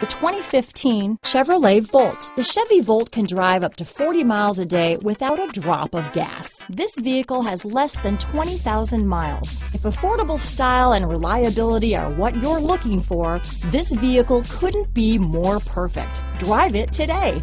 The 2015 Chevrolet Volt. The Chevy Volt can drive up to 40 miles a day without a drop of gas. This vehicle has less than 20,000 miles. If affordable style and reliability are what you're looking for, this vehicle couldn't be more perfect. Drive it today.